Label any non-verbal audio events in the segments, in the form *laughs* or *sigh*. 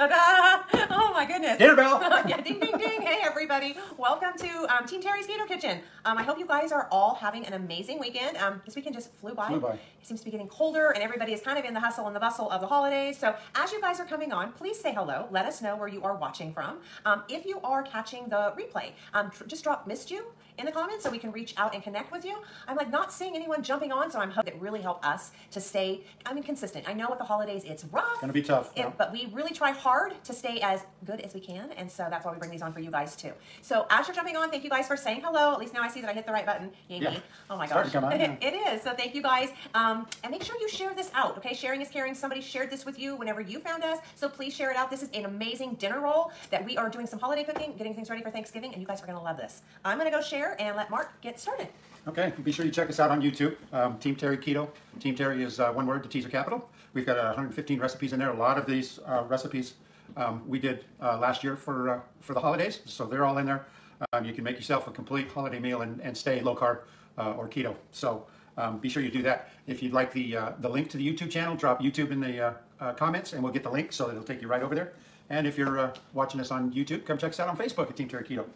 Ta-da! *laughs* Goodness. Dinner bell. *laughs* yeah, ding, ding, ding. Hey, everybody. Welcome to um, Team Terry's Keto Kitchen. Um, I hope you guys are all having an amazing weekend. Um, this weekend just flew by. Flew by. It seems to be getting colder, and everybody is kind of in the hustle and the bustle of the holidays. So, as you guys are coming on, please say hello. Let us know where you are watching from. Um, if you are catching the replay, um, just drop missed you in the comments so we can reach out and connect with you. I'm like not seeing anyone jumping on, so I'm hoping it really help us to stay. I mean, consistent. I know with the holidays it's rough. Gonna be tough, It- yeah. but we really try hard to stay as good as we can, and so that's why we bring these on for you guys too. So as you're jumping on, thank you guys for saying hello. At least now I see that I hit the right button. Yay Yeah. me. Oh my gosh. to come on, *laughs* it is. So thank you guys. Um, and make sure you share this out, okay? Sharing is caring. Somebody shared this with you whenever you found us, so please share it out. This is an amazing dinner roll that we are doing some holiday cooking, getting things ready for Thanksgiving, and you guys are gonna love this. I'm gonna go share and let Mark get started. Okay, be sure you check us out on YouTube. Um, Team Terry Keto. Team Terry is uh, one word, the teaser capital. We've got uh, 115 recipes in there. A lot of these uh, recipes um, we did uh, last year for uh, for the holidays, so they're all in there. Um, you can make yourself a complete holiday meal and, and stay low carb uh, or keto. So um, be sure you do that. If you'd like the uh, the link to the YouTube channel, drop YouTube in the uh, uh, comments, and we'll get the link so it'll take you right over there. And if you're watching us on YouTube, come check us out on Facebook at Team Terry Keto.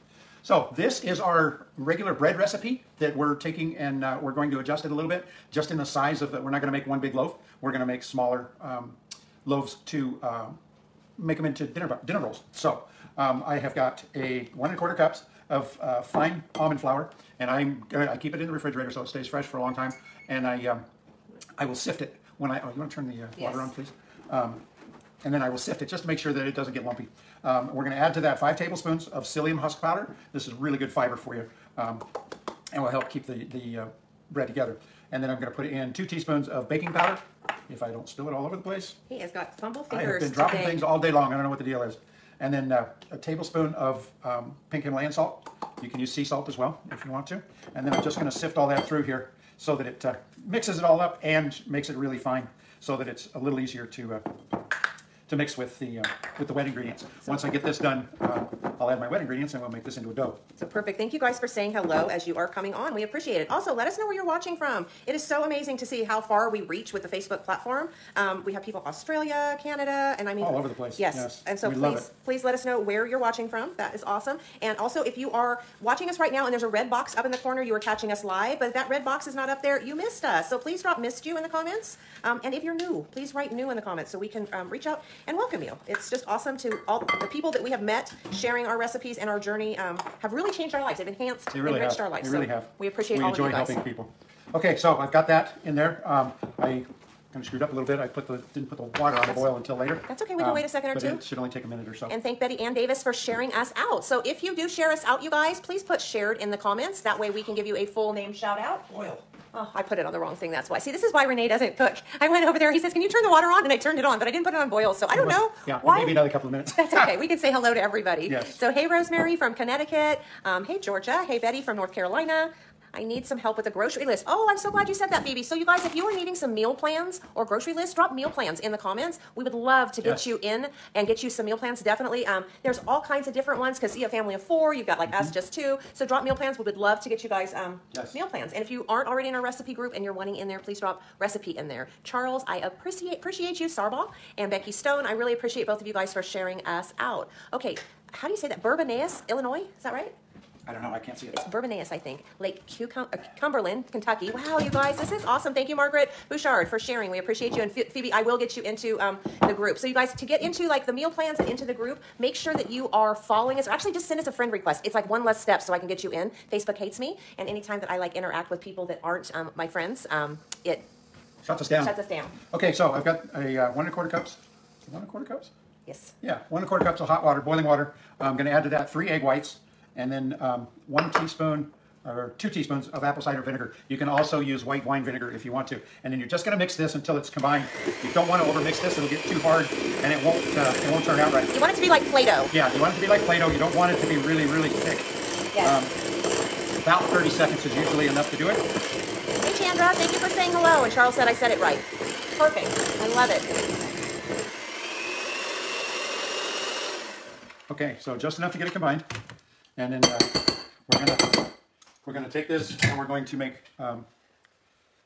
So this is our regular bread recipe that we're taking and uh, we're going to adjust it a little bit, just in the size of the, we're not going to make one big loaf. We're going to make smaller um, loaves to make them into dinner, dinner rolls. So um, I have got a one and a quarter cups of uh, fine almond flour and I'm I keep it in the refrigerator so it stays fresh for a long time. And I, um, I will sift it when I, oh, you want to turn the uh, water Yes. on please? Um, and then I will sift it just to make sure that it doesn't get lumpy. Um, we're going to add to that five tablespoons of psyllium husk powder. This is really good fiber for you, um, and will help keep the, the uh, bread together. And then I'm going to put in two teaspoons of baking powder, if I don't spill it all over the place. He has got fumble fingers I have been dropping today. things all day long. I don't know what the deal is. And then uh, a tablespoon of um, pink Himalayan salt. You can use sea salt as well if you want to. And then I'm just going to sift all that through here so that it uh, mixes it all up and makes it really fine so that it's a little easier to uh, to mix with the uh, with the wet ingredients. Once I get this done, uh, I'll add my wet ingredients and we'll make this into a dough. So perfect. Thank you guys for saying hello as you are coming on. We appreciate it. Also, let us know where you're watching from. It is so amazing to see how far we reach with the Facebook platform. Um, we have people Australia, Canada, and I mean All over the place. Yes. Yes. And so We please, please let us know where you're watching from. That is awesome. And also, if you are watching us right now and there's a red box up in the corner, you are catching us live. But if that red box is not up there, you missed us. So please drop "missed you" in the comments. Um, and if you're new, please write "new" in the comments so we can um, reach out and welcome you. It's just awesome to all the people that we have met, sharing our recipes and our journey um, have really changed our lives. They've enhanced, They really enriched have. our lives. They really so have. We appreciate we all enjoy of you guys. We enjoy helping people. Okay, so I've got that in there. Um, I kind of screwed up a little bit. I put the didn't put the water on the boil until later. that's okay. We can wait a second or but two. It should only take a minute or so. And thank Betty Ann Davis for sharing us out. So if you do share us out, you guys, please put shared in the comments. That way we can give you a full name shout out. Oil. Oh, I put it on the wrong thing. That's why. See, this is why Renee doesn't cook. I went over there. He says, "Can you turn the water on?" And I turned it on, but I didn't put it on boil. So I don't know Yeah, why. maybe another couple of minutes. *laughs* That's okay. We can say hello to everybody. Yes. So, hey, Rosemary from Connecticut. Um, hey, Georgia. Hey, Betty from North Carolina. I need some help with a grocery list. Oh, I'm so glad you said that, Phoebe. So, you guys, if you are needing some meal plans or grocery lists, drop meal plans in the comments. We would love to get Yes. you in and get you some meal plans. Definitely. Um, there's all kinds of different ones because you have a family of four. You've got like us, just two. So, drop meal plans. We would love to get you guys um, Yes. meal plans. And if you aren't already in our recipe group and you're wanting in there, please drop recipe in there. Charles, I appreciate appreciate you, Sarball, and Becky Stone. I really appreciate both of you guys for sharing us out. Okay, how do you say that? Bourbonnais, Illinois? Is that right? I don't know. I can't see it. It's Bourbonnais, I think. Lake Cucum- uh, Cumberland, Kentucky. Wow, you guys, this is awesome. Thank you, Margaret Bouchard, for sharing. We appreciate you. And Ph- Phoebe, I will get you into um, the group. So, you guys, to get into like the meal plans and into the group, make sure that you are following us. Or actually, just send us a friend request. It's like one less step so I can get you in. Facebook hates me, and anytime that I like interact with people that aren't um, my friends, um, it Shuts us down. shuts us down. Okay, so I've got a uh, one and a quarter cups. One and a quarter cups. Yes. Yeah, one and a quarter cups of hot water, boiling water. I'm going to add to that three egg whites, and then um, one teaspoon or two teaspoons of apple cider vinegar. You can also use white wine vinegar if you want to. And then you're just going to mix this until it's combined. You don't want to overmix this; it'll get too hard, and it won't uh, it won't turn out right. You want it to be like Play-Doh. Yeah, you want it to be like Play-Doh. You don't want it to be really, really thick. Yes. Um, about 30 seconds is usually enough to do it. Hey, Chandra, thank you for saying hello. And Charles said I said it right. Perfect. I love it. Okay, so just enough to get it combined, and then uh, we're gonna we're gonna take this and we're going to make um,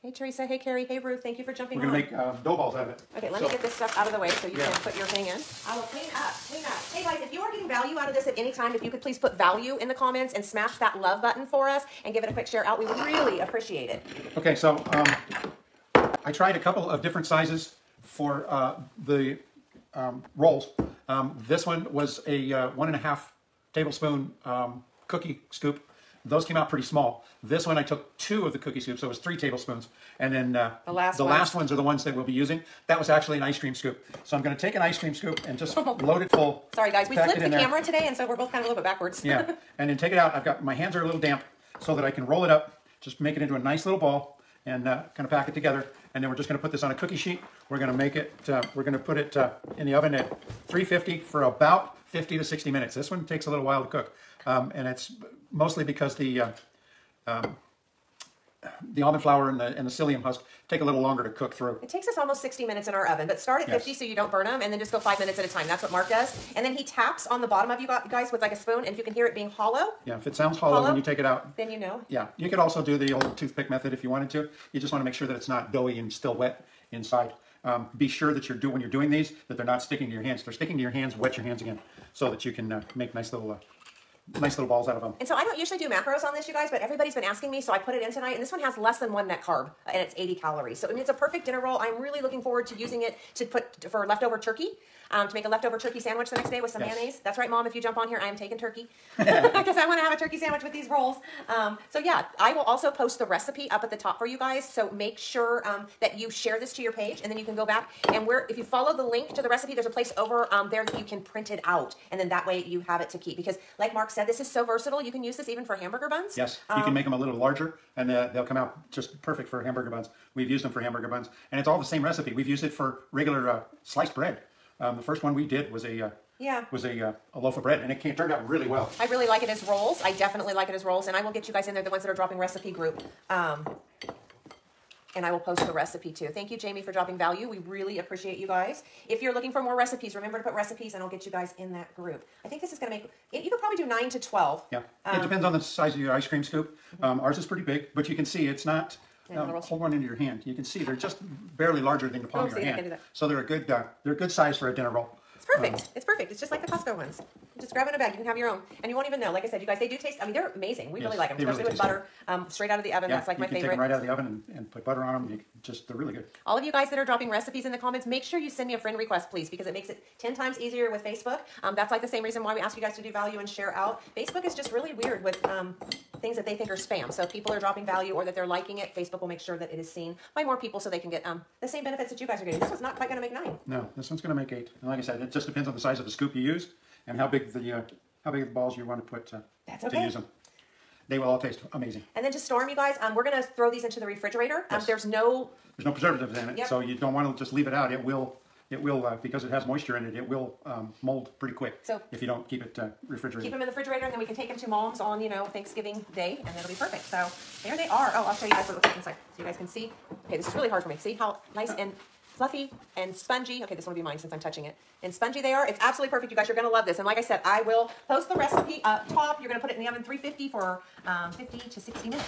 Hey Teresa, hey Carrie, hey Ruth, thank you for jumping We're gonna on. make uh, dough balls out of it. Okay, let So- me get this stuff out of the way so you Yeah. can put your thing in. I will clean up, clean up. Hey guys, if you are getting value out of this at any time, if you could please put value in the comments and smash that love button for us and give it a quick share out, we would really appreciate it. Okay, so um, I tried a couple of different sizes for uh, the um, rolls. Um, this one was a uh, one and a half tablespoon um, cookie scoop. Those came out pretty small. This one I took two of the cookie scoops, so it was three tablespoons. And then uh, The last the one. last ones are the ones that we'll be using. That was actually an ice cream scoop. So I'm going to take an ice cream scoop and just *laughs* load it full. Sorry guys, we flipped the there. camera today and so we're both kind of a little bit backwards. Yeah, *laughs* and then take it out. I've got my hands are a little damp, so that I can roll it up, just make it into a nice little ball, and uh, kind of pack it together. And then we're just going to put this on a cookie sheet. We're going to make it. Uh, we're going to put it uh, in the oven at 350 for about 50 to 60 minutes. This one takes a little while to cook, um, and it's mostly because the uh, um, the almond flour and the, and the psyllium husk take a little longer to cook through. It takes us almost 60 minutes in our oven, but start at Yes. 50 so you don't burn them, and then just go five minutes at a time. That's what Mark does. And then he taps on the bottom of you guys with like a spoon, and if you can hear it being hollow, Yeah, if it sounds hollow, Hollow? when you take it out, then you know. Yeah, you could also do the old toothpick method if you wanted to. You just want to make sure that it's not doughy and still wet inside. Um, be sure that you're do when you're doing these that they're not sticking to your hands. If they're sticking to your hands, wet your hands again so that you can uh, make nice little uh, nice little balls out of them. And so I don't usually do macros on this, you guys, but everybody's been asking me, so I put it in tonight. And this one has less than one net carb, and it's 80 calories. So I mean, it's a perfect dinner roll. I'm really looking forward to using it to put for leftover turkey, um, to make a leftover turkey sandwich the next day with some Yes. mayonnaise. That's right, Mom. If you jump on here, I am taking turkey *laughs* *laughs* because I want to have a turkey sandwich with these rolls. Um, so yeah, I will also post the recipe up at the top for you guys. So make sure um, that you share this to your page, and then you can go back and where if you follow the link to the recipe, there's a place over um, there that you can print it out, and then that way you have it to keep. Because like Mark said, this is so versatile. You can use this even for hamburger buns. Yes, you can make them a little larger, and uh, they'll come out just perfect for hamburger buns. We've used them for hamburger buns, and it's all the same recipe. We've used it for regular uh, sliced bread. Um, the first one we did was a uh, Yeah. was a, uh, a loaf of bread, and it came, turned out really well. I really like it as rolls. I definitely like it as rolls, and I will get you guys in there, the ones that are dropping recipe group. Um, and I will post the recipe too. Thank you, Jamie, for dropping value. We really appreciate you guys. If you're looking for more recipes, remember to put recipes, and I'll get you guys in that group. I think this is going to make. You could probably do nine to twelve. Yeah, Um, it depends on the size of your ice cream scoop. Um, ours is pretty big, but you can see it's not. Um, hold one into your hand. You can see they're just barely larger than the palm Oh, of your see, I can hand. So they're a good uh, they're a good size for a dinner roll. Perfect. it's perfect. It's just like the Costco ones. Just grab it in a bag. You can have your own, and you won't even know. Like I said, you guys, they do taste. I mean, they're amazing. We Yes, really like them, they really especially with butter, um, straight out of the oven. Yeah, That's like my favorite. you can take them right out of the oven and, and put butter on them. You can just they're really good. All of you guys that are dropping recipes in the comments, make sure you send me a friend request, please, because it makes it 10 times easier with Facebook. Um, that's like the same reason why we ask you guys to do value and share out. Facebook is just really weird with um, things that they think are spam. So if people are dropping value or that they're liking it, Facebook will make sure that it is seen by more people so they can get um, the same benefits that you guys are getting. This one's not quite going to make nine. No, this one's going to make eight. And like I said, it just depends on the size of the scoop you used and how big the uh, how big the balls you want to put uh, That's to use them. They will all taste amazing. And then to store 'em, you guys, um, we're going to throw these into the refrigerator. Um, Yes. There's no There's no preservatives in it, Yep. so you don't want to just leave it out. It will it will uh, because it has moisture in it. It will um, mold pretty quick So- if you don't keep it uh, refrigerated. keep them in the refrigerator and then we can take them to mom's on you know thanksgiving day and it'll be perfect. So there they are. Oh i'll show you guys what it looks like inside so you guys can see. Okay this is really hard for me. See how nice and fluffy and spongy? Okay this one will be mine since i'm touching it. And spongy they are. It's absolutely perfect. You guys you're gonna love this. And like i said i will post the recipe up top. You're gonna put it in the oven 350 for um, 50 to 60 minutes